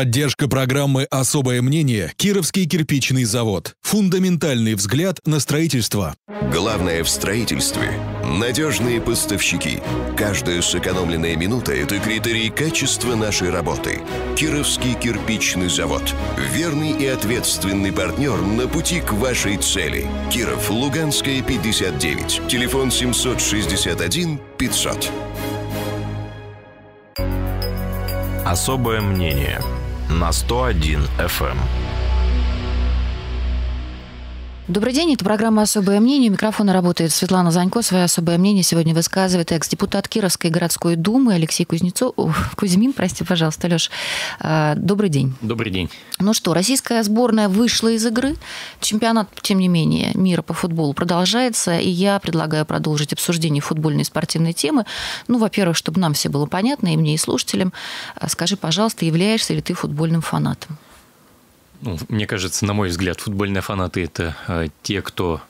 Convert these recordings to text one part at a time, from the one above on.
Поддержка программы «Особое мнение» Кировский кирпичный завод. Фундаментальный взгляд на строительство. Главное в строительстве – надежные поставщики. Каждая сэкономленная минута – это критерий качества нашей работы. Кировский кирпичный завод. Верный и ответственный партнер на пути к вашей цели. Киров, Луганская, 59. Телефон 761 500. Особое мнение на 101 FM. Добрый день, это программа «Особое мнение». У микрофона работает Светлана Занько. Свое особое мнение сегодня высказывает экс-депутат Кировской городской думы Алексей Кузнецов. О, Кузьмин, прости, пожалуйста, Леш. А, добрый день. Добрый день. Ну что, российская сборная вышла из игры. Чемпионат, тем не менее, мира по футболу продолжается. И я предлагаю продолжить обсуждение футбольной и спортивной темы. Ну, во-первых, чтобы нам все было понятно, и мне, и слушателям. А, скажи, пожалуйста, являешься ли ты футбольным фанатом? Ну, мне кажется, на мой взгляд, футбольные фанаты это э, те, кто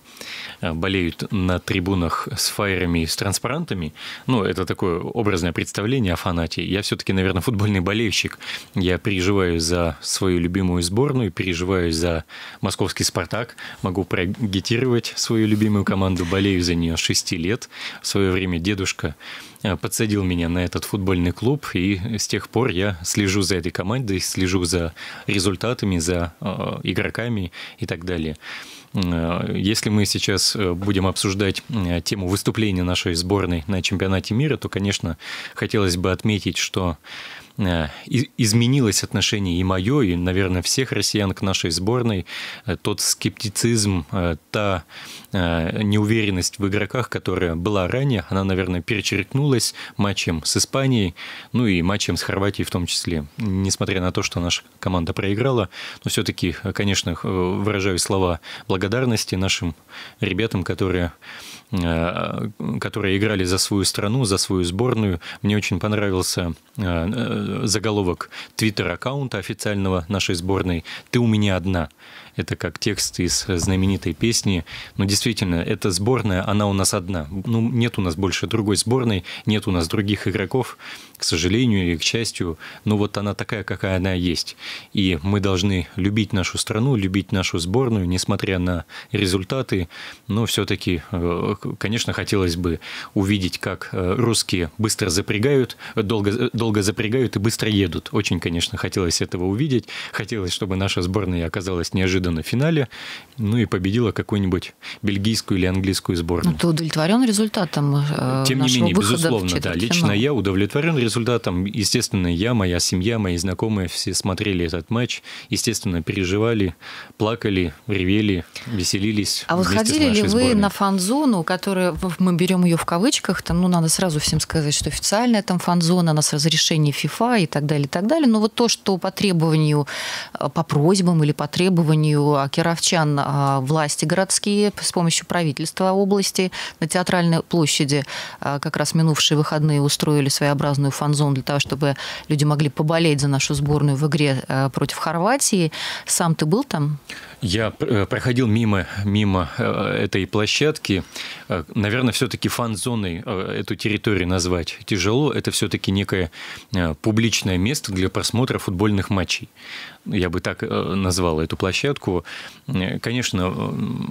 болеют на трибунах с фаерами и с транспарантами. Ну, это такое образное представление о фанате. Я все-таки, наверное, футбольный болельщик. Я переживаю за свою любимую сборную, переживаю за московский «Спартак». Могу проагитировать свою любимую команду, болею за нее с 6 лет. В свое время дедушка Э, подсадил меня на этот футбольный клуб, и с тех пор я слежу за этой командой, слежу за результатами, за э, игроками и так далее. Э, если мы сейчас будем обсуждать тему выступления нашей сборной на чемпионате мира, то, конечно, хотелось бы отметить, что Э, изменилось отношение и мое, и, наверное, всех россиян к нашей сборной. Э, тот скептицизм, э, та неуверенность в игроках, которая была ранее, она, наверное, перечеркнулась матчем с Испанией, ну и матчем с Хорватией в том числе. Несмотря на то, что наша команда проиграла, но все-таки, конечно, выражаю слова благодарности нашим ребятам, которые Э, которые играли за свою страну, за свою сборную. Мне очень понравился э, заголовок твиттер-аккаунта официального нашей сборной «Ты у меня одна». Это как текст из знаменитой песни. Но действительно, эта сборная, она у нас одна. Ну, нет у нас больше другой сборной, нет у нас других игроков, к сожалению или к счастью. Но вот она такая, какая она есть. И мы должны любить нашу страну, любить нашу сборную, несмотря на результаты. Но все-таки, э, конечно, хотелось бы увидеть, как э, русские быстро запрягают, долго, долго запрягают и быстро едут. Очень, конечно, хотелось этого увидеть. Хотелось, чтобы наша сборная оказалась неожиданно на финале, ну и победила какую-нибудь бельгийскую или английскую сборную. Ну, ты удовлетворен результатом э, Тем не менее, безусловно, да. Лично я удовлетворен результатом. Естественно, я, моя семья, мои знакомые все смотрели этот матч, естественно, переживали, плакали, ревели, веселились. А вот ходили ли вы сборной. на фан-зону, которая, мы берем ее в кавычках, там, ну, надо сразу всем сказать, что официальная там фан-зона, она с разрешения ФИФА и так далее, и так далее. Но вот то, что по требованию, э, по просьбам или по требованию мнению кировчан, а, власти городские с помощью правительства области на Театральной площади а, как раз минувшие выходные устроили своеобразную фан-зону для того, чтобы люди могли поболеть за нашу сборную в игре а, против Хорватии. Сам ты был там? Я э, проходил мимо, мимо э, этой площадки. Э, наверное, все-таки фан-зоной эту территорию назвать тяжело. Это все-таки некое публичное место для просмотра футбольных матчей. Я бы так назвал эту площадку. Конечно,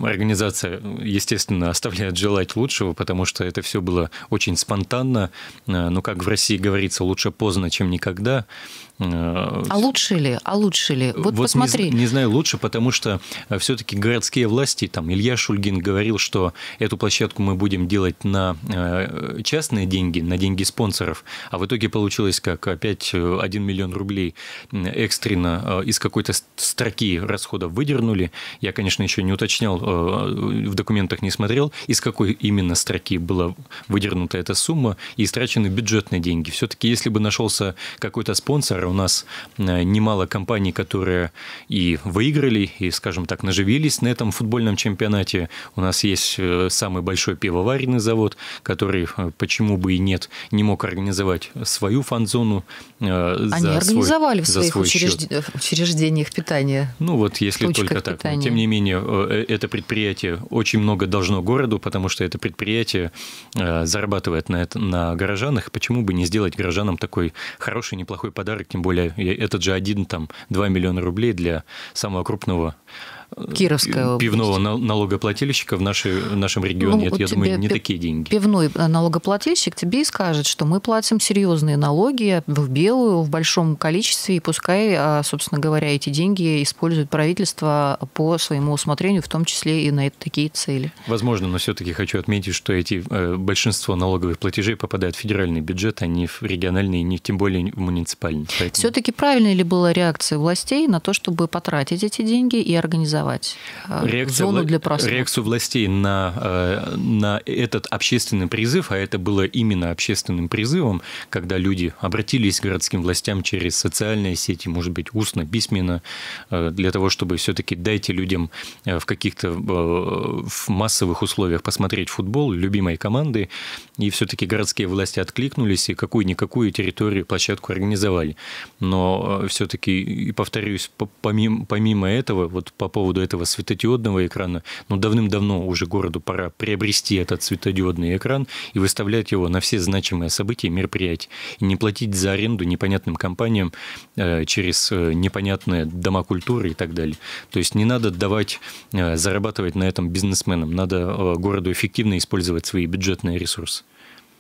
организация, естественно, оставляет желать лучшего, потому что это все было очень спонтанно. Но, как в России говорится, лучше поздно, чем никогда. А лучше ли? А лучше ли? Вот, вот посмотри. Не, не знаю, лучше, потому что э, все-таки городские власти, там Илья Шульгин говорил, что эту площадку мы будем делать на э, частные деньги, на деньги спонсоров, а в итоге получилось как опять 1 э, миллион рублей экстренно из какой-то строки расходов выдернули. Я, конечно, еще не уточнял, в документах не смотрел, из какой именно строки была выдернута эта сумма и истрачены бюджетные деньги. Все-таки, если бы нашелся какой-то спонсор, у нас э, немало компаний, которые и выиграли, и, скажем так, наживились на этом футбольном чемпионате. У нас есть э, самый большой пивоваренный завод, который, э, почему бы и нет, не мог организовать свою фан-зону Они организовали свой, в своих свой учрежд... учреждениях питания. Ну вот, если только так. Питания. Тем не менее, это предприятие очень много должно городу, потому что это предприятие зарабатывает на, это, на горожанах. Почему бы не сделать горожанам такой хороший, неплохой подарок, тем тем более этот же один, там, 2 миллиона рублей для самого крупного Кировская область. пивного налогоплательщика в, нашей, в нашем регионе. Ну, Это, я думаю, не такие деньги. Пивной налогоплательщик тебе и скажет, что мы платим серьезные налоги в белую, в большом количестве, и пускай, а, собственно говоря, эти деньги использует правительство по своему усмотрению, в том числе и на такие цели. Возможно, но все-таки хочу отметить, что эти э, большинство налоговых платежей попадают в федеральный бюджет, а не в региональный, не тем более в муниципальный. Поэтому... Все-таки правильная ли была реакция властей на то, чтобы потратить эти деньги и организовать организовать э, Реакция зону для просмотра? Реакцию властей на, э, на этот общественный призыв, а это было именно общественным призывом, когда люди обратились к городским властям через социальные сети, может быть, устно, письменно, э, для того, чтобы все-таки дайте людям в каких-то в массовых условиях посмотреть футбол любимой команды, и все-таки городские власти откликнулись и какую-никакую территорию, площадку организовали. Но все-таки, и повторюсь, помимо, помимо этого, вот по поводу поводу этого светодиодного экрана, но давным-давно уже городу пора приобрести этот светодиодный экран и выставлять его на все значимые события и мероприятия. И не платить за аренду непонятным компаниям э, через э, непонятные дома культуры и так далее. То есть не надо давать, э, зарабатывать на этом бизнесменам, надо городу эффективно использовать свои бюджетные ресурсы.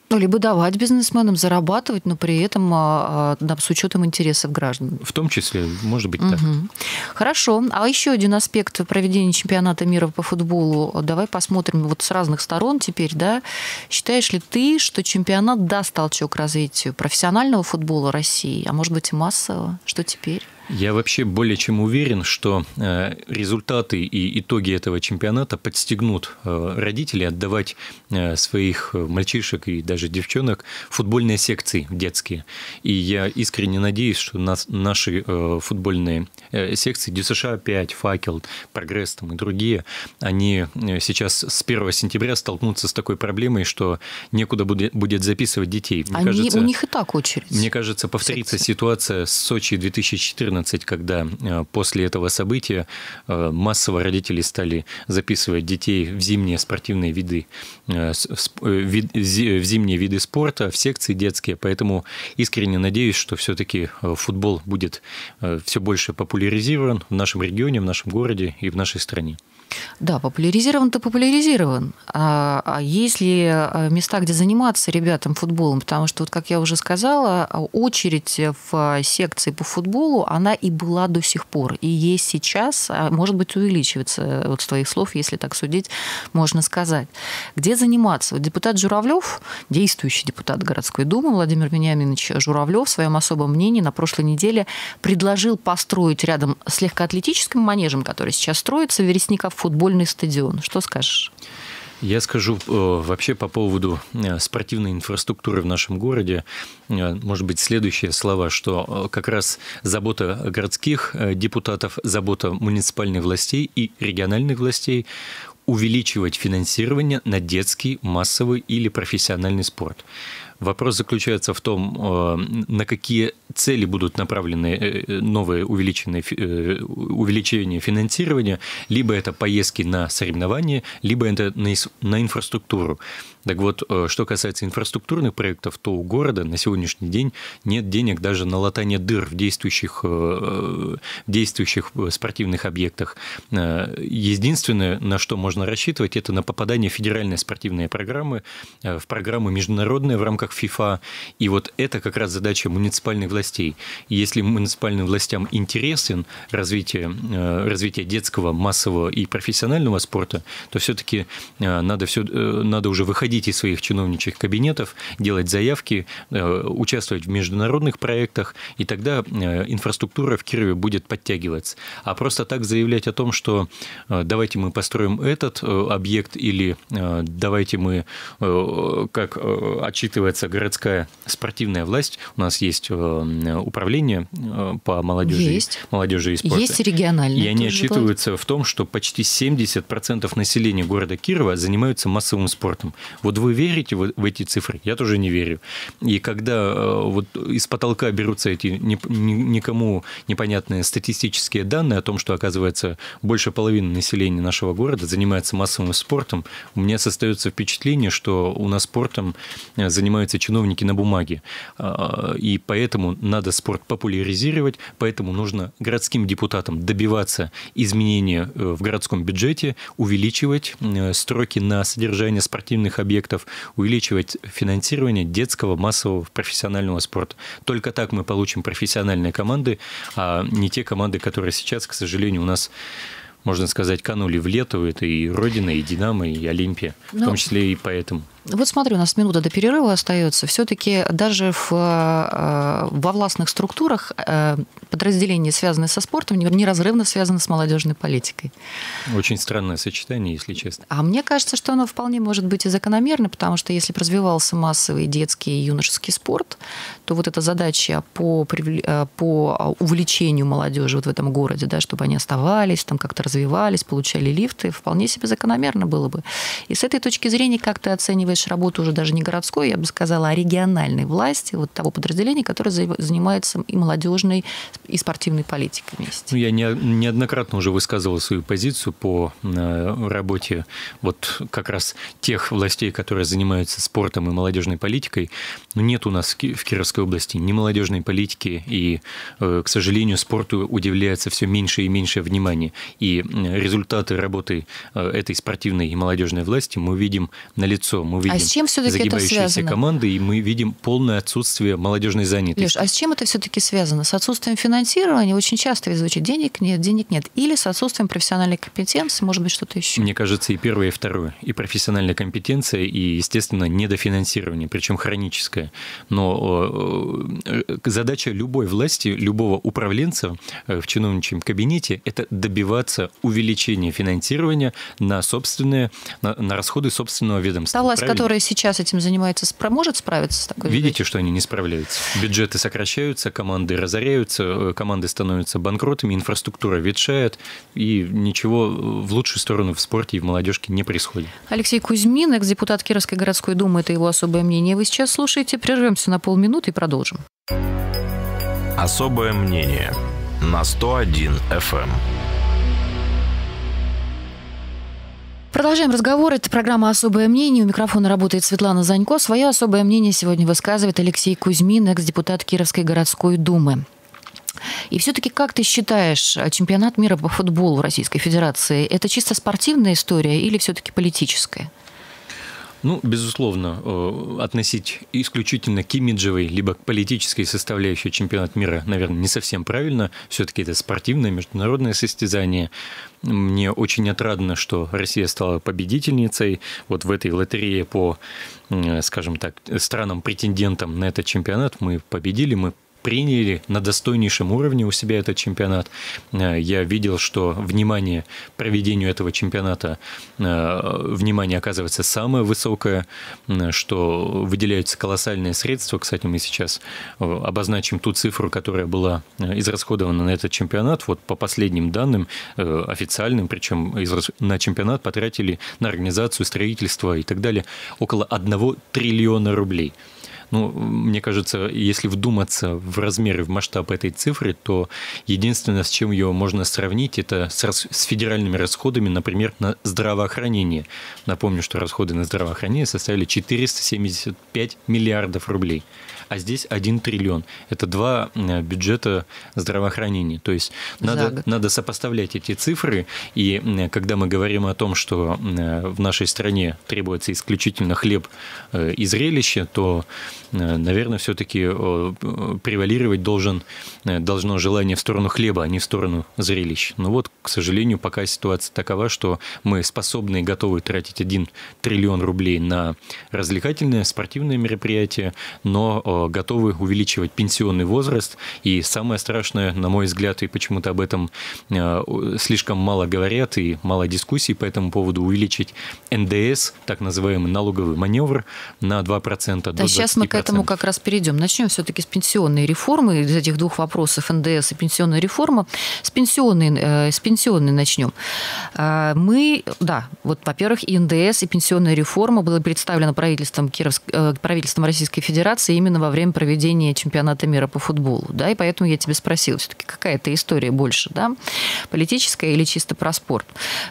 Ну, либо давать бизнесменам зарабатывать, но при этом а, а, с учетом интересов граждан. В том числе, может быть, угу. так. Хорошо. А еще один аспект проведения чемпионата мира по футболу. Давай посмотрим вот с разных сторон теперь, да. Считаешь ли ты, что чемпионат даст толчок развитию профессионального футбола России, а может быть и массового? Что теперь? Я вообще более чем уверен, что э, результаты и итоги этого чемпионата подстегнут э, родителей отдавать э, своих мальчишек и даже девчонок в футбольные секции детские. И я искренне надеюсь, что нас, наши футбольные секции, ДЮСШ-5, Факел, Прогресс там, и другие, они сейчас с 1 сентября столкнутся с такой проблемой, что некуда будет, будет записывать детей. Мне они, кажется, у них и так очередь. Мне кажется, повторится секции. ситуация с Сочи 2014 2014, когда э, после этого события э, массово родители стали записывать детей в зимние спортивные виды, э, в зимние виды спорта, в секции детские. Поэтому искренне надеюсь, что все-таки футбол будет все больше популяризирован в нашем регионе, в нашем городе и в нашей стране. Да, популяризирован-то популяризирован. А, а есть ли а, места, где заниматься ребятам футболом? Потому что, вот как я уже сказала, очередь в секции по футболу, она и была до сих пор. И есть сейчас, а может быть, увеличивается, вот с твоих слов, если так судить, можно сказать. Где заниматься? Вот депутат Журавлев, действующий депутат городской думы Владимир Вениаминович Журавлев в своем особом мнении на прошлой неделе предложил построить рядом с легкоатлетическим манежем, который сейчас строится, Вересников футбольный стадион. Что скажешь? Я скажу э, вообще по поводу э, спортивной инфраструктуры в нашем городе, э, может быть, следующие слова, что как раз забота городских депутатов, забота муниципальных властей и региональных властей увеличивать финансирование на детский, массовый или профессиональный спорт. Вопрос заключается в том, э, на какие цели будут направлены э, новые увеличенные, э, увеличение финансирования. Либо это поездки на соревнования, либо это на инфраструктуру. Так вот, что касается инфраструктурных проектов, то у города на сегодняшний день нет денег даже на латание дыр в действующих, в действующих спортивных объектах. Единственное, на что можно рассчитывать, это на попадание в федеральные спортивные программы, в программы международные в рамках ФИФА. И вот это как раз задача муниципальных властей. если муниципальным властям интересен развитие, развитие детского, массового и профессионального спорта, то все-таки надо, все, надо уже выходить из своих чиновничьих кабинетов, делать заявки, э, участвовать в международных проектах, и тогда э, инфраструктура в Кирове будет подтягиваться. А просто так заявлять о том, что э, давайте мы построим этот объект или давайте мы, как отчитывается городская спортивная власть, у нас есть управление по молодежи, есть. молодежи и спорту. Есть региональные. И они отчитываются в том, что почти 70% населения города Кирова занимаются массовым спортом. Вот вы верите в, в эти цифры? Я тоже не верю. И когда э, вот из потолка берутся эти никому непонятные статистические данные о том, что, оказывается, больше половины населения нашего города занимается массовым спортом, у меня создается впечатление, что у нас спортом э, занимаются занимаются чиновники на бумаге. А, и поэтому надо спорт популяризировать, поэтому нужно городским депутатам добиваться изменения э, в городском бюджете, увеличивать э, строки на содержание спортивных объектов, увеличивать финансирование детского массового профессионального спорта. Только так мы получим профессиональные команды, а не те команды, которые сейчас, к сожалению, у нас можно сказать, канули в лету. Это и Родина, и Динамо, и Олимпия. Ну, в том числе и поэтому. Вот смотрю, у нас минута до перерыва остается. Все-таки даже в, э, во властных структурах э, подразделения, связанные со спортом, неразрывно связаны с молодежной политикой. Очень странное сочетание, если честно. А мне кажется, что оно вполне может быть и закономерно, потому что если бы развивался массовый детский и юношеский спорт, то вот эта задача по, э, по увлечению молодежи вот в этом городе, да, чтобы они оставались, там как-то развивались, получали лифты, вполне себе закономерно было бы. И с этой точки зрения, как ты оцениваешь работу уже даже не городской, я бы сказала, а региональной власти, вот того подразделения, которое занимается и молодежной, и спортивной политикой вместе? Ну, я не, неоднократно уже высказывал свою позицию по э, работе вот как раз тех властей, которые занимаются спортом и молодежной политикой. Но нет у нас в Кировской области ни молодежной политики, и, э, к сожалению, спорту удивляется все меньше и меньше внимания. И результаты работы э, этой спортивной и молодежной власти мы видим на лицо. Мы видим а с чем все-таки это связано? команды, и мы видим полное отсутствие молодежной занятости. Леш, а с чем это все-таки связано? С отсутствием финансирования очень часто звучит денег нет, денег нет. Или с отсутствием профессиональной компетенции, может быть, что-то еще? Мне кажется, и первое, и второе. И профессиональная компетенция, и, естественно, недофинансирование, причем хроническое. Но э, задача любой власти, любого управленца э, в чиновничьем кабинете – это добиваться увеличения финансирования на собственные, на, на расходы собственного ведомства. Та власть, которая сейчас этим занимается, может справиться с такой Видите, задачей? что они не справляются. Бюджеты сокращаются, команды разоряются, э, команды становятся банкротами, инфраструктура ветшает, и ничего в лучшую сторону в спорте и в молодежке не происходит. Алексей Кузьмин, экс-депутат Кировской городской думы, это его особое мнение. Вы сейчас слушаете. Прервемся на полминуты и продолжим. Особое мнение на 101 FM. Продолжаем разговор. Это программа «Особое мнение». У микрофона работает Светлана Занько. Свое особое мнение сегодня высказывает Алексей Кузьмин, экс-депутат Кировской городской думы. И все-таки как ты считаешь, чемпионат мира по футболу Российской Федерации – это чисто спортивная история или все-таки политическая? Ну, безусловно, э, относить исключительно к имиджевой либо к политической составляющей чемпионат мира, наверное, не совсем правильно. Все-таки это спортивное международное состязание. Мне очень отрадно, что Россия стала победительницей вот в этой лотерее по, скажем так, странам-претендентам на этот чемпионат. Мы победили, мы приняли на достойнейшем уровне у себя этот чемпионат. Э, я видел, что внимание проведению этого чемпионата, э, внимание оказывается самое высокое, что выделяются колоссальные средства. Кстати, мы сейчас э, обозначим ту цифру, которая была израсходована на этот чемпионат. Вот по последним данным, официальным, причем на чемпионат потратили на организацию, строительство и так далее около 1 триллиона рублей. Ну, мне кажется, если вдуматься в размеры, в масштаб этой цифры, то единственное, с чем ее можно сравнить, это с, с федеральными расходами, например, на здравоохранение. Напомню, что расходы на здравоохранение составили 475 миллиардов рублей а здесь 1 триллион. Это два э, бюджета здравоохранения. То есть надо, надо сопоставлять эти цифры, и когда мы говорим о том, что э, в нашей стране требуется исключительно хлеб э, и зрелище, то, наверное, все-таки превалировать должен, должно желание в сторону хлеба, а не в сторону зрелищ. Но вот, к сожалению, пока ситуация такова, что мы способны и готовы тратить 1 триллион рублей на развлекательные, спортивные мероприятия, но готовы увеличивать пенсионный возраст. И самое страшное, на мой взгляд, и почему-то об этом э, слишком мало говорят и мало дискуссий по этому поводу, увеличить НДС, так называемый налоговый маневр, на 2% да, до 20%. Сейчас мы к этому как раз перейдем. Начнем все-таки с пенсионной реформы, из этих двух вопросов НДС и пенсионная реформа. С пенсионной, э, с пенсионной начнем. Э, мы, да, вот, во-первых, и НДС, и пенсионная реформа была представлена правительством, Кировск, правительством Российской Федерации именно во время проведения чемпионата мира по футболу, да, и поэтому я тебя спросила все-таки, какая это история больше, да. политическая или чисто про спорт.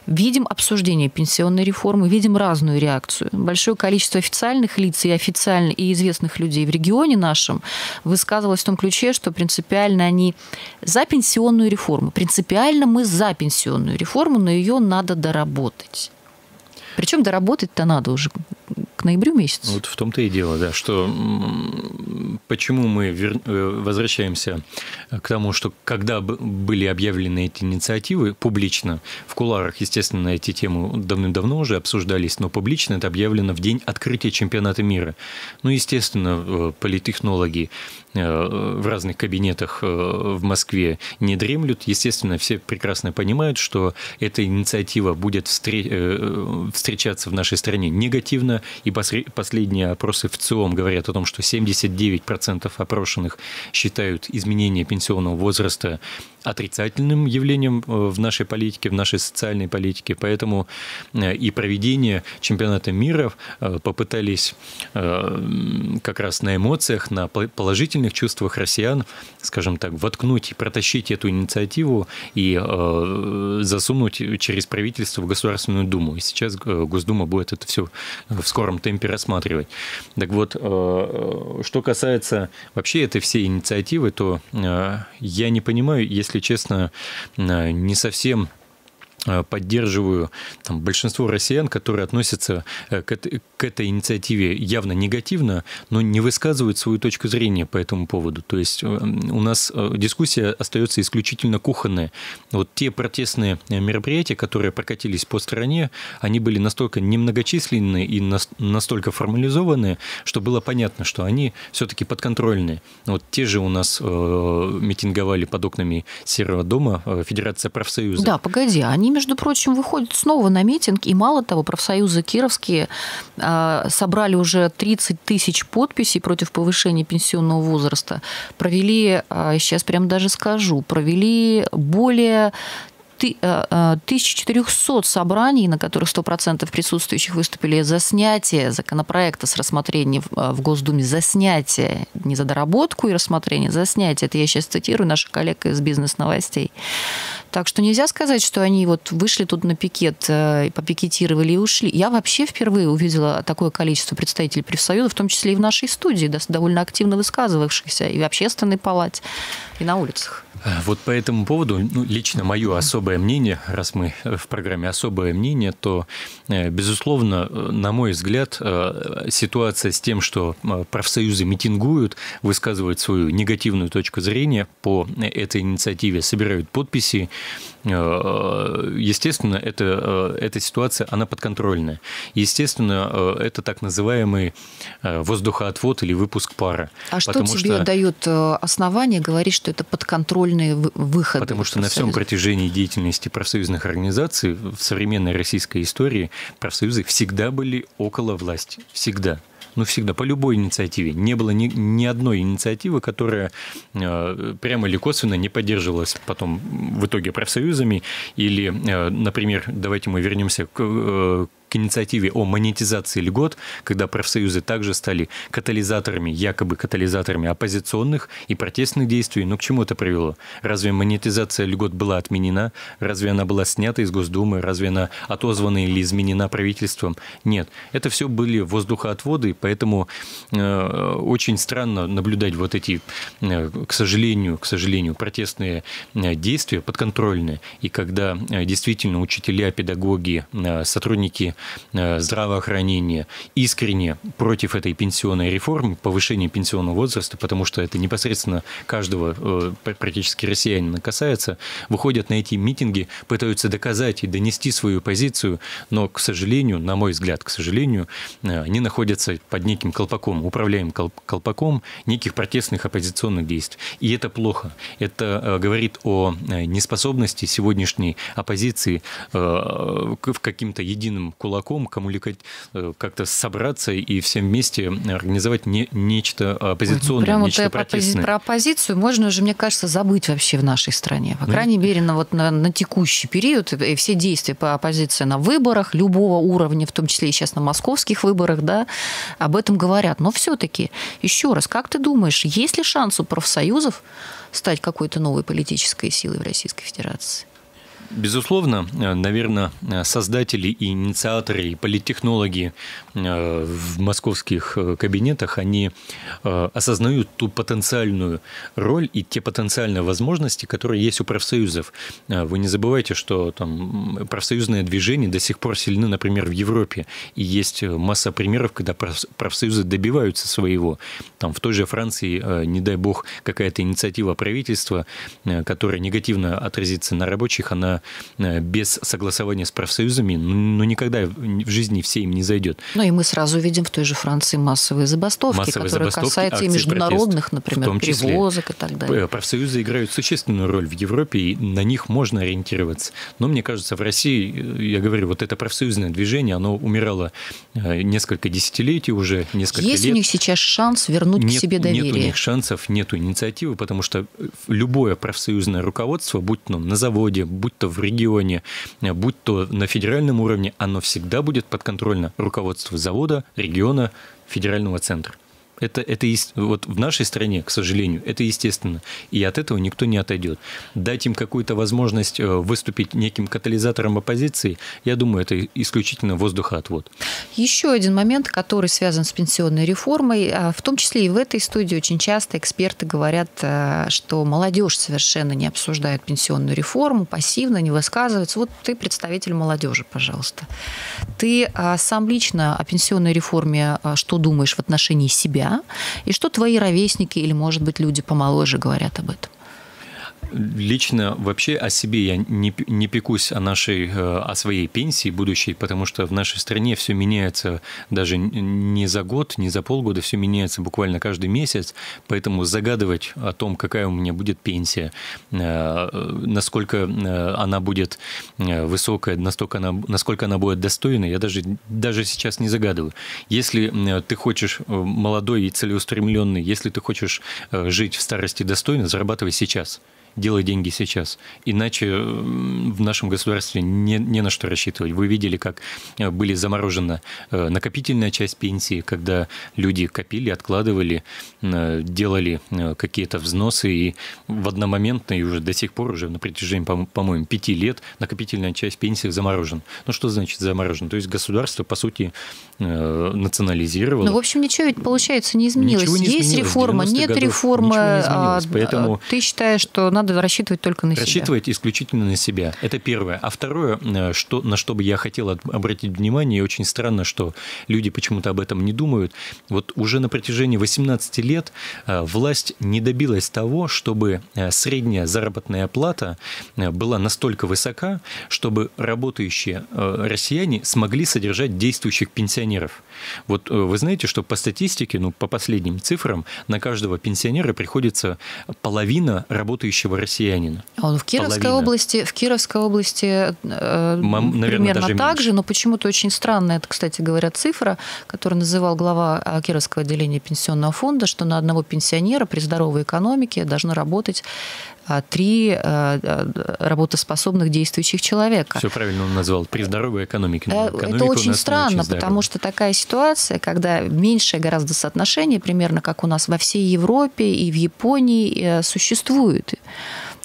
Видим обсуждение пенсионной реформы, видим разную реакцию. Большое количество официальных лиц и официальных и известных людей в регионе нашем высказывалось в том ключе, что принципиально они за пенсионную реформу. Принципиально мы за пенсионную реформу, но ее надо доработать. Причем доработать-то надо уже к ноябрю месяцу. Вот в том-то и дело, да, что почему мы вер... Э, возвращаемся к тому, что когда были объявлены эти инициативы публично, в куларах, естественно, эти темы давным-давно уже обсуждались, но публично это объявлено в день открытия чемпионата мира. Ну, естественно, э, политтехнологи в разных кабинетах э, в Москве не дремлют. Естественно, все прекрасно понимают, что эта инициатива будет э, встречаться в нашей стране негативно, и последние опросы в ЦИОМ говорят о том, что 79% опрошенных считают изменение пенсионного возраста отрицательным явлением в нашей политике, в нашей социальной политике. Поэтому и проведение чемпионата мира попытались как раз на эмоциях, на положительных чувствах россиян, скажем так, воткнуть и протащить эту инициативу и э, засунуть через правительство в Государственную Думу. И сейчас э, Госдума будет это все в скором темпе рассматривать. Так вот, э, что касается вообще этой всей инициативы, то э, я не понимаю, если честно, э, не совсем поддерживаю там, большинство россиян, которые относятся э, к этой, к этой инициативе явно негативно, но не высказывают свою точку зрения по этому поводу. То есть э, у нас дискуссия остается исключительно кухонная. Вот те протестные мероприятия, которые прокатились по стране, они были настолько немногочисленные и настолько формализованные, что было понятно, что они все-таки подконтрольные. Вот те же у нас митинговали под окнами Серого дома Федерация профсоюза. Да, погоди, они между прочим, выходят снова на митинг, и мало того, профсоюзы кировские а, собрали уже 30 тысяч подписей против повышения пенсионного возраста, провели, сейчас а, прям даже скажу, провели более 1400 собраний, на которых 100% присутствующих выступили за снятие законопроекта с рассмотрения в Госдуме, за снятие, не за доработку и рассмотрение, за снятие. Это я сейчас цитирую наших коллег из бизнес-новостей. Так что нельзя сказать, что они вот вышли тут на пикет, э, попикетировали и ушли. Я вообще впервые увидела такое количество представителей профсоюза, в том числе и в нашей студии, довольно активно высказывавшихся и в общественной палате, и на улицах. Э, вот по этому поводу, ну, лично мое особое мнение, раз мы в программе «Особое мнение», то, э, безусловно, на мой взгляд, ситуация с тем, что профсоюзы митингуют, высказывают свою негативную точку зрения по этой инициативе, собирают подписи, Э, естественно, это, э, эта ситуация, она подконтрольная. Естественно, э, это так называемый воздухоотвод или выпуск пара. А что тебе что, дает основание говорить, что это подконтрольные выходы? Потому что на всем протяжении деятельности профсоюзных организаций в современной российской истории профсоюзы всегда были около власти. Всегда ну, всегда, по любой инициативе. Не было ни, ни одной инициативы, которая э, прямо или косвенно не поддерживалась потом в итоге профсоюзами. Или, э, например, давайте мы вернемся к, э, к инициативе о монетизации льгот, когда профсоюзы также стали катализаторами, якобы катализаторами оппозиционных и протестных действий. Но к чему это привело? Разве монетизация льгот была отменена? Разве она была снята из Госдумы? Разве она отозвана или изменена правительством? Нет. Это все были воздухоотводы, поэтому э, очень странно наблюдать вот эти, э, к сожалению, к сожалению, протестные э, действия подконтрольные. И когда э, действительно учителя, педагоги, э, сотрудники здравоохранения искренне против этой пенсионной реформы, повышения пенсионного возраста, потому что это непосредственно каждого э, практически россиянина касается, выходят на эти митинги, пытаются доказать и донести свою позицию, но, к сожалению, на мой взгляд, к сожалению, э, они находятся под неким колпаком, управляем колпаком неких протестных оппозиционных действий. И это плохо. Это говорит о неспособности сегодняшней оппозиции к каким-то единым кулаком, коммуникать, э, как-то собраться и всем вместе организовать не, нечто оппозиционное, Прямо нечто вот протестное. Про оппозицию можно уже, мне кажется, забыть вообще в нашей стране. По крайней мере, на, вот на, на текущий период и все действия по оппозиции на выборах любого уровня, в том числе и сейчас на московских выборах, да, об этом говорят. Но все-таки, еще раз, как ты думаешь, есть ли шанс у профсоюзов стать какой-то новой политической силой в Российской Федерации? Безусловно, э, наверное, э, создатели и инициаторы, и политтехнологи э, в московских кабинетах, они осознают ту потенциальную роль и те потенциальные возможности, которые есть у профсоюзов. Вы не забывайте, что там профсоюзное движение до сих пор сильны, например, в Европе, и есть масса примеров, когда профсоюзы добиваются своего. Там в той же Франции, не дай бог, какая-то инициатива правительства, которая негативно отразится на рабочих, она Э, без согласования с профсоюзами, ну, ну, никогда в жизни все им не зайдет. Ну и мы сразу видим в той же Франции массовые забастовки, массовые которые забастовки, касаются и международных, протест, например, перевозок и так далее. Э, профсоюзы играют существенную роль в Европе, и на них можно ориентироваться. Но мне кажется, в России, э, я говорю, вот это профсоюзное движение, оно умирало несколько десятилетий уже, несколько Есть лет. у них сейчас шанс вернуть нет, к себе доверие? Нет у них шансов, нет инициативы, потому что любое профсоюзное руководство, будь то на заводе, будь то в регионе, регионе, будь то на федеральном уровне, оно всегда будет подконтрольно руководству завода, региона, федерального центра. Это, это вот в нашей стране, к сожалению, это естественно. И от этого никто не отойдет. Дать им какую-то возможность э, выступить неким катализатором оппозиции, я думаю, это исключительно воздухоотвод. Еще один момент, который связан с пенсионной реформой, а, в том числе и в этой студии очень часто эксперты говорят, э, что молодежь совершенно не обсуждает пенсионную реформу, пассивно не высказывается. Вот ты представитель молодежи, пожалуйста. Ты а, сам лично о пенсионной реформе а, что думаешь в отношении себя? И что твои ровесники или, может быть, люди помоложе говорят об этом. Лично вообще о себе я не, не пекусь о нашей, э, о своей пенсии будущей, потому что в нашей стране все меняется даже не за год, не за полгода, все меняется буквально каждый месяц, поэтому загадывать о том, какая у меня будет пенсия, э, насколько э, она будет высокая, настолько она, насколько она будет достойной, я даже, даже сейчас не загадываю. Если ты хочешь молодой и целеустремленный, если ты хочешь жить в старости достойно, зарабатывай сейчас делай деньги сейчас. Иначе в нашем государстве не, не на что рассчитывать. Вы видели, как э, были заморожена э, накопительная часть пенсии, когда люди копили, откладывали, э, делали какие-то взносы, и в одномоментно, и уже до сих пор, уже на протяжении, по-моему, пяти лет накопительная часть пенсии заморожена. Ну, что значит заморожена? То есть государство, по сути, национализировало. Ну, в общем, ничего ведь, получается, не изменилось. Ничего не Есть изменилось. реформа, нет реформы. Не а, Поэтому... Ты считаешь, что надо надо рассчитывать только на Рассчитывать себя. Исключительно на себя. Это первое. А второе, э, что, на что бы я хотел обратить внимание, и очень странно, что люди почему-то об этом не думают. Вот уже на протяжении 18 лет э, власть не добилась того, чтобы э, средняя заработная плата была настолько высока, чтобы работающие россияне смогли содержать действующих пенсионеров. Вот вы знаете, что по статистике, ну, по последним цифрам, на каждого пенсионера приходится половина работающего россиянина. А он в Кировской Половина. области, в Кировской области э, Мам, наверное, примерно так меньше. же, но почему-то очень странная, это, кстати говоря, цифра, которую называл глава э, Кировского отделения пенсионного фонда, что на одного пенсионера при здоровой экономике должно работать три э, работоспособных действующих человека. Все правильно он назвал. При здоровой экономике. Это очень странно, очень потому что такая ситуация, когда меньшее гораздо соотношение, примерно как у нас во всей Европе и в Японии, существует.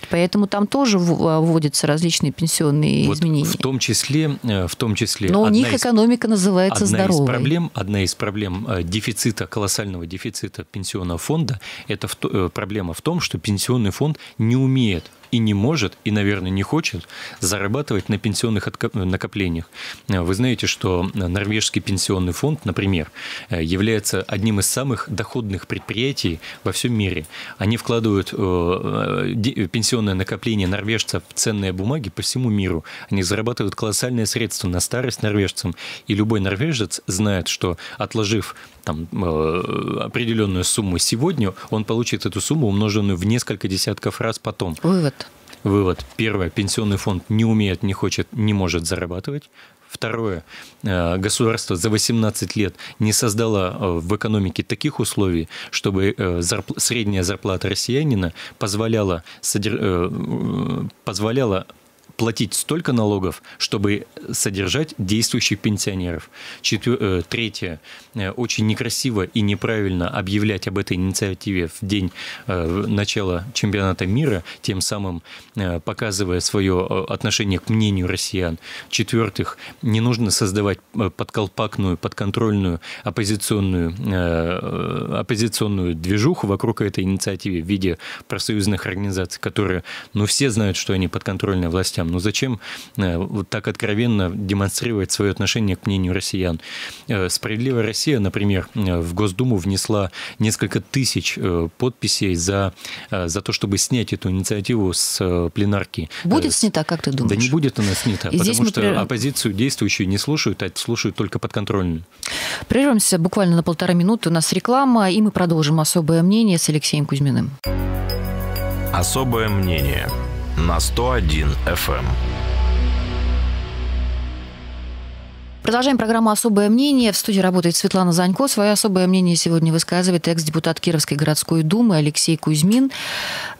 Поэтому там тоже а, вводятся различные пенсионные вот изменения. В том числе, э, в том числе. Но у них из, экономика называется одна здоровой. Из проблем, одна из проблем э, дефицита колоссального дефицита пенсионного фонда – это э, проблема в том, что пенсионный фонд не умеет и не может, и, наверное, не хочет зарабатывать на пенсионных накоплениях. Вы знаете, что норвежский пенсионный фонд, например, является одним из самых доходных предприятий во всем мире. Они вкладывают э, пенсионное накопление норвежцев в ценные бумаги по всему миру. Они зарабатывают колоссальные средства на старость норвежцам. И любой норвежец знает, что отложив там, э, определенную сумму сегодня, он получит эту сумму, умноженную в несколько десятков раз потом. Вывод. Вывод. Первое. Пенсионный фонд не умеет, не хочет, не может зарабатывать. Второе. Э, государство за 18 лет не создало э, в экономике таких условий, чтобы средняя зарплата россиянина позволяла, позволяла платить столько налогов, чтобы содержать действующих пенсионеров. Четвер... Э, третье. Э, очень некрасиво и неправильно объявлять об этой инициативе в день э, начала чемпионата мира, тем самым показывая свое отношение к мнению россиян. четвертых не нужно создавать подколпакную, подконтрольную оппозиционную, оппозиционную движуху вокруг этой инициативы в виде профсоюзных организаций, которые, ну, все знают, что они подконтрольны властям. Но зачем вот так откровенно демонстрировать свое отношение к мнению россиян? Справедливая Россия, например, в Госдуму внесла несколько тысяч э, подписей за, э, за то, чтобы снять эту инициативу с э, пленарки. Будет снята, как ты думаешь? Да не будет она снята, И потому что прерв... оппозицию действующую не слушают, а слушают только подконтрольную. Прервемся буквально на полтора минуты. У нас реклама, и мы продолжим особое мнение с Алексеем Кузьминым. Особое мнение на 101 FM. Продолжаем программу «Особое мнение». В студии работает Светлана Занько. Свое особое мнение сегодня высказывает экс-депутат Кировской городской думы Алексей Кузьмин.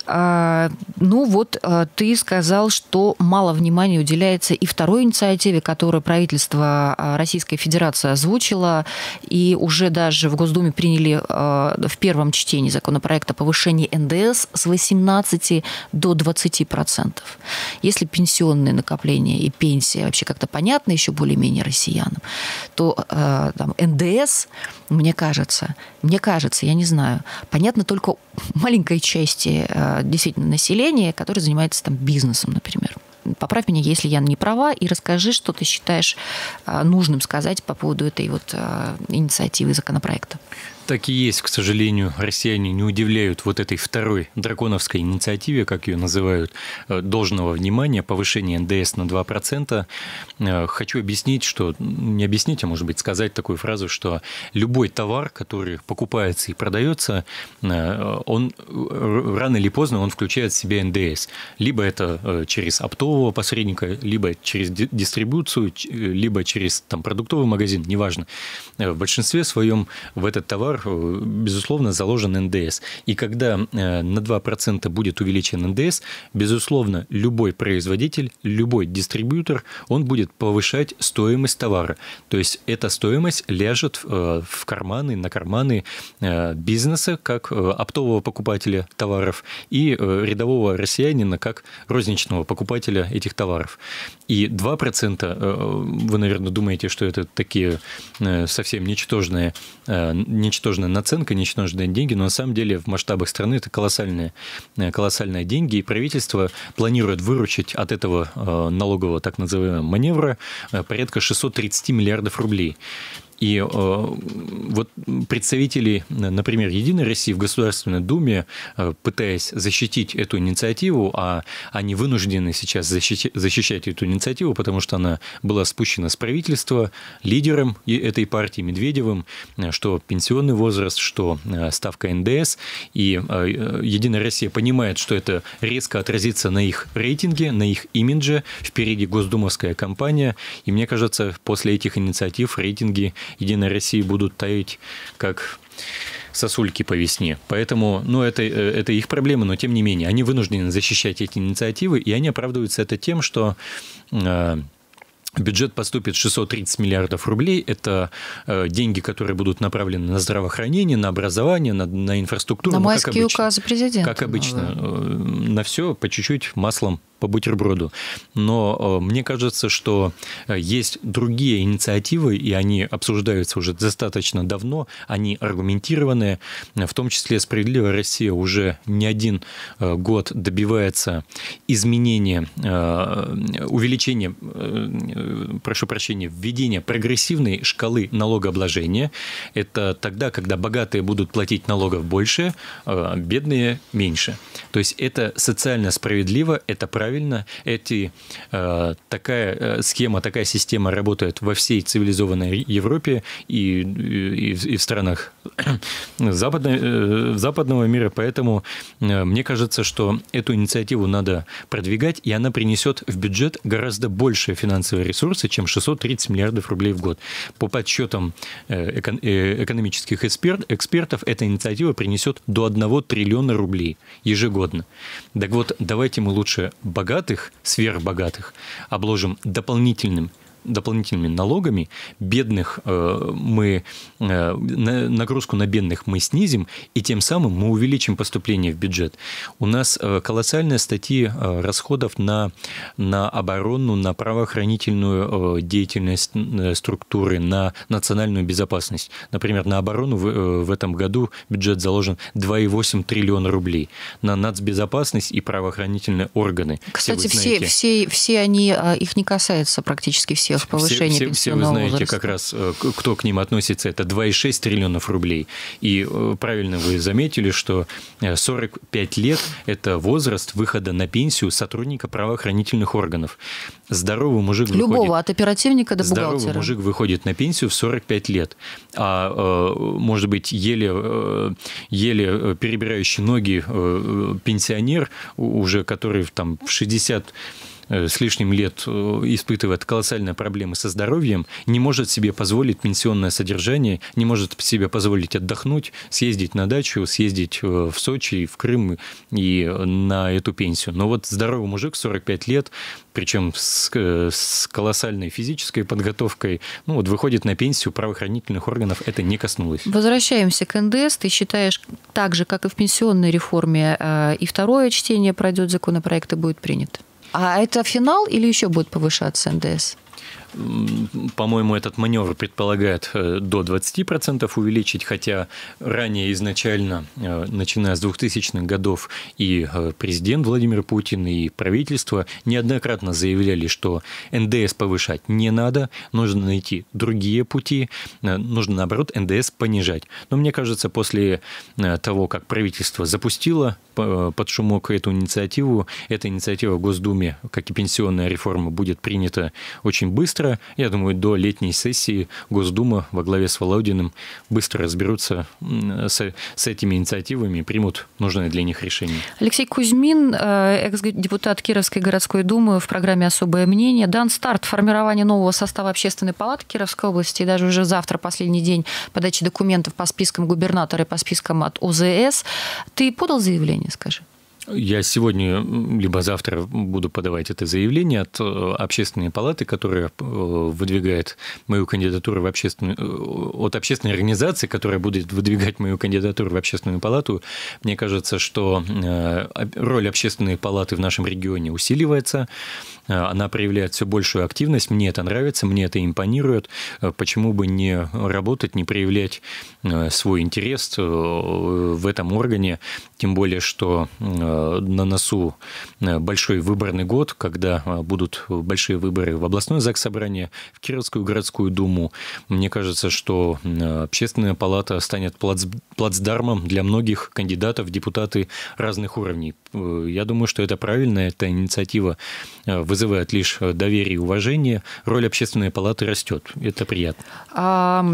А, ну вот а, ты сказал, что мало внимания уделяется и второй инициативе, которую правительство а, Российской Федерации озвучило, и уже даже в Госдуме приняли в первом чтении законопроекта повышение НДС с 18 до 20 процентов. Если пенсионные накопления и пенсия вообще как-то понятно еще более-менее россиянам, то там, НДС, мне кажется, мне кажется, я не знаю, понятно только маленькой части действительно населения, которое занимается там бизнесом, например. Поправь меня, если я не права, и расскажи, что ты считаешь а, нужным сказать по поводу этой вот а, инициативы законопроекта. Так и есть, к сожалению, россияне не удивляют вот этой второй драконовской инициативе, как ее называют, э, должного внимания, повышения НДС на 2%. Э, хочу объяснить, что, не объяснить, а может быть сказать такую фразу, что любой товар, который покупается и продается, э, он рано или поздно он включает в себя НДС. Либо это через оптового посредника, либо через дистрибуцию, либо через там, продуктовый магазин, неважно. В большинстве своем в этот товар товар, э, безусловно, заложен НДС. И когда э, на 2% будет увеличен НДС, безусловно, любой производитель, любой дистрибьютор, он будет повышать стоимость товара. То есть эта стоимость ляжет э, в карманы, на карманы бизнеса, как оптового покупателя товаров, и рядового россиянина, как розничного покупателя этих товаров. И 2%, вы, наверное, думаете, что это такие совсем ничтожные, ничтожные ничтожная наценка, ничтожные деньги, но на самом деле в масштабах страны это колоссальные, э, колоссальные деньги, и правительство планирует выручить от этого э, налогового так называемого маневра э, порядка 630 миллиардов рублей. И э, вот представители, например, Единой России в Государственной Думе, э, пытаясь защитить эту инициативу, а они вынуждены сейчас защищать, защищать эту инициативу, потому что она была спущена с правительства лидером этой партии Медведевым, э, что пенсионный возраст, что ставка НДС. И Единая Россия понимает, что это резко отразится на их рейтинге, на их имидже. Впереди госдумовская кампания. И мне кажется, после этих инициатив рейтинги Единой России будут таять как сосульки по весне. Поэтому, ну, это, э, это их проблема, но тем не менее, они вынуждены защищать эти инициативы, и они оправдываются это тем, что э, Бюджет поступит 630 миллиардов рублей. Это э, деньги, которые будут направлены на здравоохранение, на образование, на, на инфраструктуру. На ну, майские указы президента. Как обычно. Э, на все по чуть-чуть маслом по бутерброду. Но э, мне кажется, что э, есть другие инициативы, и они обсуждаются уже достаточно давно, они аргументированные, в том числе «Справедливая Россия» уже не один э, год добивается изменения, увеличения, прошу прощения, введения прогрессивной шкалы налогообложения. Это тогда, когда богатые будут платить налогов больше, бедные меньше. То есть это социально справедливо, это правильно, правильно. Эти, э, такая э, схема, такая система работает во всей цивилизованной Европе и, и, и в странах западной, э, западного мира. Поэтому мне кажется, что эту инициативу надо продвигать, и она принесет в бюджет гораздо больше финансовые ресурсы, чем 630 миллиардов рублей в год. По подсчетам экономических экспертов, эта инициатива принесет до 1 триллиона рублей ежегодно. Так вот, давайте мы лучше богатые богатых, сверхбогатых обложим дополнительным дополнительными налогами, бедных э, мы, э, нагрузку на бедных мы снизим, и тем самым мы увеличим поступление в бюджет. У нас э, колоссальные статьи расходов на, на оборону, на правоохранительную деятельность структуры, на национальную безопасность. Например, на оборону в, в этом году бюджет заложен 2,8 триллиона рублей. На нацбезопасность и правоохранительные органы. Кстати, все, все, все, все они, их не касается практически все всех повышение все, все, все вы знаете возраста. как раз, э, кто к ним относится, это 2,6 триллионов рублей. И э, правильно вы заметили, что 45 э, лет – это возраст выхода на пенсию сотрудника правоохранительных органов. Здоровый мужик Любого, выходит, от оперативника до бухгалтера. Здоровый мужик выходит на пенсию в 45 лет. А, может быть, еле, еле перебирающий ноги пенсионер, уже который там в 60 Э, с лишним лет э, испытывает колоссальные проблемы со здоровьем, не может себе позволить пенсионное содержание, не может себе позволить отдохнуть, съездить на дачу, съездить э, в Сочи, в Крым и на эту пенсию. Но вот здоровый мужик, 45 лет, причем с, с колоссальной физической подготовкой, ну вот выходит на пенсию правоохранительных органов, это не коснулось. Возвращаемся к НДС. Ты считаешь, так же, как и в пенсионной реформе, и второе чтение пройдет законопроект и будет принят? А это финал или еще будет повышаться НДС? По-моему, этот маневр предполагает э, до 20% увеличить, хотя ранее изначально, э, начиная с 2000-х годов, и э, президент Владимир Путин, и правительство неоднократно заявляли, что НДС повышать не надо, нужно найти другие пути, нужно, наоборот, НДС понижать. Но мне кажется, после того, как правительство запустило под шумок эту инициативу, эта инициатива в Госдуме, как и пенсионная реформа, будет принята очень быстро, быстро. Я думаю, до летней сессии Госдума во главе с Володиным быстро разберутся с, с этими инициативами и примут нужное для них решение. Алексей Кузьмин, э, экс-депутат Кировской городской думы в программе «Особое мнение». Дан старт формирования нового состава общественной палаты Кировской области. И даже уже завтра последний день подачи документов по спискам губернатора и по спискам от ОЗС. Ты подал заявление, скажи? Я сегодня, либо завтра буду подавать это заявление от э, общественной палаты, которая э, выдвигает мою кандидатуру в общественную... Э, от общественной организации, которая будет выдвигать мою кандидатуру в общественную палату. Мне кажется, что роль общественной палаты в нашем регионе усиливается. Она проявляет все большую активность. Мне это нравится, мне это импонирует. Почему бы не работать, не проявлять свой интерес в этом органе? Тем более, что Э, на носу э, большой выборный год, когда э, будут большие выборы в областное ЗАГС собрание, в Кировскую городскую думу. Мне кажется, что общественная палата станет плац, плацдармом для многих кандидатов в депутаты разных уровней. Я думаю, что это правильно, эта инициатива вызывает лишь доверие и уважение. Роль общественной палаты растет. Это приятно. А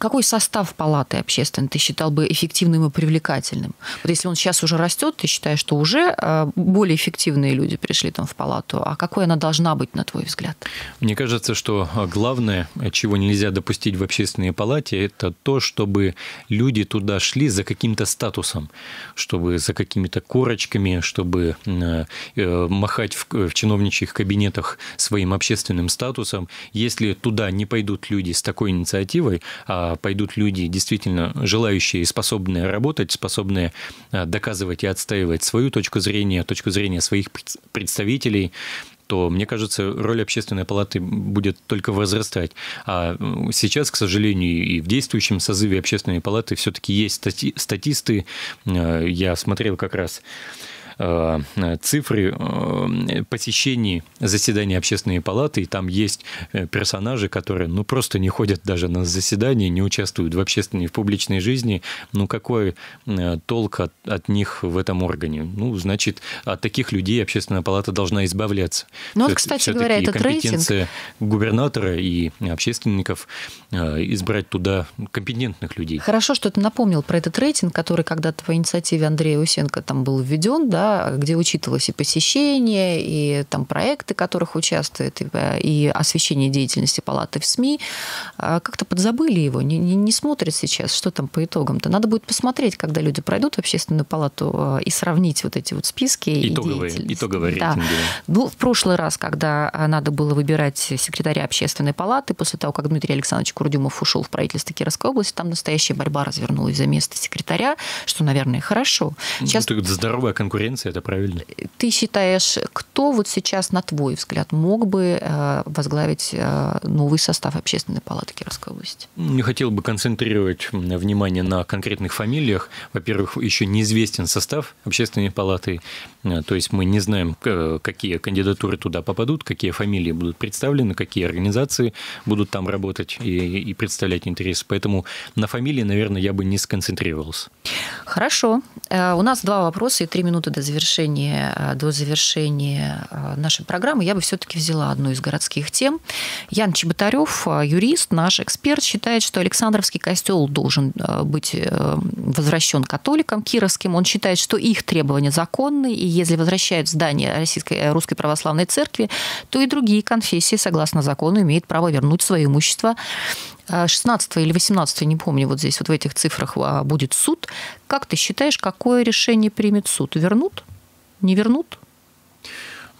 какой состав палаты общественной ты считал бы эффективным и привлекательным? Вот если он сейчас уже растет, ты считаешь, что уже э, более эффективные люди пришли там в палату, а какой она должна быть, на твой взгляд? Мне кажется, что главное, чего нельзя допустить в общественной палате, это то, чтобы люди туда шли за каким-то статусом, чтобы за какими-то корочками, чтобы э, э, махать в чиновничьих кабинетах своим общественным статусом. Если туда не пойдут люди с такой инициативой, а а, пойдут люди, действительно желающие и способные работать, способные а, доказывать и отстаивать свою точку зрения, точку зрения своих представителей, то, мне кажется, роль общественной палаты будет только возрастать. А сейчас, к сожалению, и в действующем созыве общественной палаты все-таки есть стати статисты. А, я смотрел как раз цифры э, посещений заседаний общественной палаты, и там есть э, персонажи, которые ну, просто не ходят даже на заседания, не участвуют в общественной, в публичной жизни. Ну, какой толк от, от них в этом органе? Ну, значит, от таких людей общественная палата должна избавляться. Ну, вот, кстати говоря, это компетенция рейтинг. губернатора и общественников избрать туда компетентных людей. Хорошо, что ты напомнил про этот рейтинг, который когда-то по инициативе Андрея Усенко там был введен, да, да, где учитывалось и посещение, и там проекты, в которых участвует, и, и освещение деятельности палаты в СМИ, а, как-то подзабыли его, не, не, не смотрят сейчас, что там по итогам-то. Надо будет посмотреть, когда люди пройдут в общественную палату а, и сравнить вот эти вот списки. Итоговые, и итоговые да. рейтинги. Ну, в прошлый раз, когда надо было выбирать секретаря общественной палаты, после того, как Дмитрий Александрович Курдюмов ушел в правительство Кировской области, там настоящая борьба развернулась за место секретаря, что, наверное, хорошо. Сейчас... Ну, здоровая конкуренция, это правильно. Ты считаешь, кто вот сейчас, на твой взгляд, мог бы э, возглавить э, новый состав общественной палаты Кировской области? Не хотел бы концентрировать внимание на конкретных фамилиях. Во-первых, еще неизвестен состав общественной палаты, э, то есть мы не знаем, какие кандидатуры туда попадут, какие фамилии будут представлены, какие организации будут там работать и, и представлять интересы. Поэтому на фамилии, наверное, я бы не сконцентрировался. Хорошо. У нас два вопроса и три минуты до завершения, э, до завершения э, нашей программы. Я бы все-таки взяла одну из городских тем. Ян Чеботарев, юрист, наш эксперт, считает, что Александровский костел должен быть возвращен католикам кировским. Он считает, что их требования законны, и если возвращают здание Российской Русской Православной Церкви, то и другие конфессии, согласно закону, имеют право вернуть свое имущество 16 или 18, не помню, вот здесь вот в этих цифрах а, будет суд. Как ты считаешь, какое решение примет суд? Вернут? Не вернут?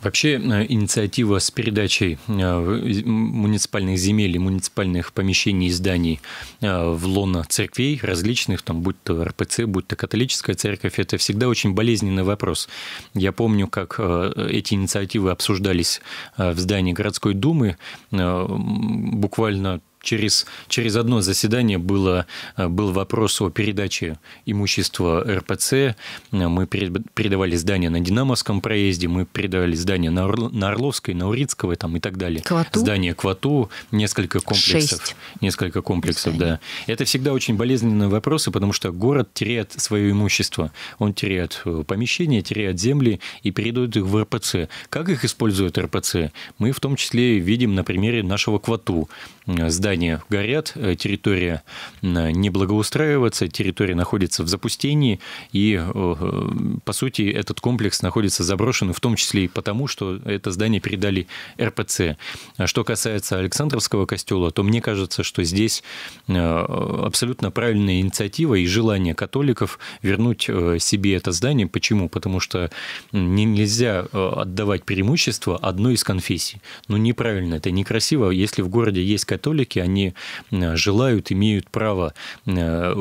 Вообще э, инициатива с передачей э, муниципальных земель и муниципальных помещений и зданий э, в лоно церквей различных, там, будь то РПЦ, будь то католическая церковь, это всегда очень болезненный вопрос. Я помню, как эти инициативы обсуждались в здании городской думы буквально через, через одно заседание было, э, был вопрос о передаче имущества РПЦ. Мы передавали здание на Динамовском проезде, мы передавали здание на, Орло, на Орловской, на Урицковой там, и так далее. Квату? Здание Квату, несколько комплексов. Шесть. Несколько комплексов, Здание. да. Это всегда очень болезненные вопросы, потому что город теряет свое имущество. Он теряет э, помещения, теряет земли и передает их в РПЦ. Как их используют РПЦ? Мы в том числе видим на примере нашего Квату. Здание здания горят, э, территория не благоустраивается, территория находится в запустении, и, э, по сути, этот комплекс находится заброшенным, в том числе и потому, что это здание передали РПЦ. А что касается Александровского костела, то мне кажется, что здесь э, абсолютно правильная инициатива и желание католиков вернуть себе это здание. Почему? Потому что нельзя отдавать преимущество одной из конфессий. Ну, неправильно, это некрасиво. Если в городе есть католики, они э, желают, имеют право э,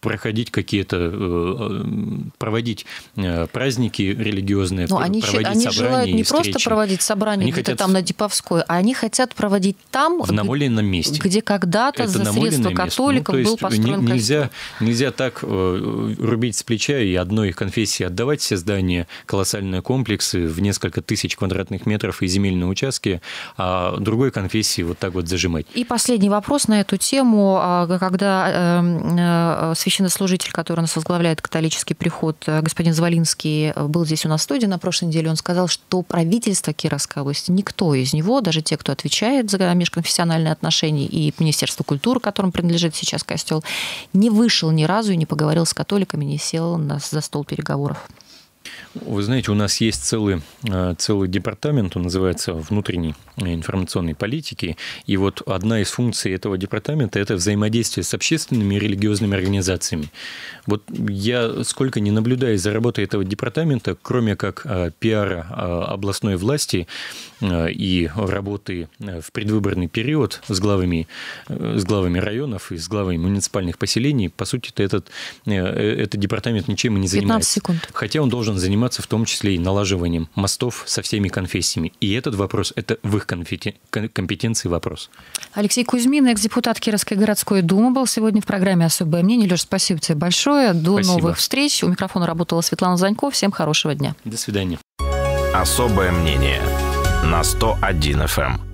проходить какие-то, э, проводить праздники религиозные, Но они, проводить они собрания желают не встречи. просто проводить собрания они где-то хотят... там на Диповской, а они хотят проводить там, в намоленном месте, где когда-то за средства католиков ну, был построен нельзя, нельзя так рубить с плеча и одной конфессии отдавать все здания, колоссальные комплексы в несколько тысяч квадратных метров и земельные участки, а другой конфессии вот так вот зажимать. И последний вопрос на эту тему. А, когда эм, э, священнослужитель, который нас возглавляет католический приход, э, господин Звалинский, э, был здесь у нас в студии на прошлой неделе, он сказал, что правительство Кировской области, никто из него, даже те, кто отвечает за межконфессиональные отношения и Министерство культуры, которому принадлежит сейчас костел, не вышел ни разу и не поговорил с католиками, не сел за стол переговоров. Вы знаете, у нас есть целый, целый департамент, он называется внутренней информационной политики. И вот одна из функций этого департамента – это взаимодействие с общественными и религиозными организациями. Вот я сколько не наблюдаю за работой этого департамента, кроме как э, пиара э, областной власти и работы в предвыборный период с главами, с главами районов и с главами муниципальных поселений, по сути, этот, этот департамент ничем и не занимается. 15 секунд. Хотя он должен заниматься в том числе и налаживанием мостов со всеми конфессиями. И этот вопрос – это в их компетенции вопрос. Алексей Кузьмин, экс-депутат Кировской городской думы, был сегодня в программе «Особое мнение». Леш, спасибо тебе большое. До спасибо. новых встреч. У микрофона работала Светлана Занько. Всем хорошего дня. До свидания. «Особое мнение» на 101 FM.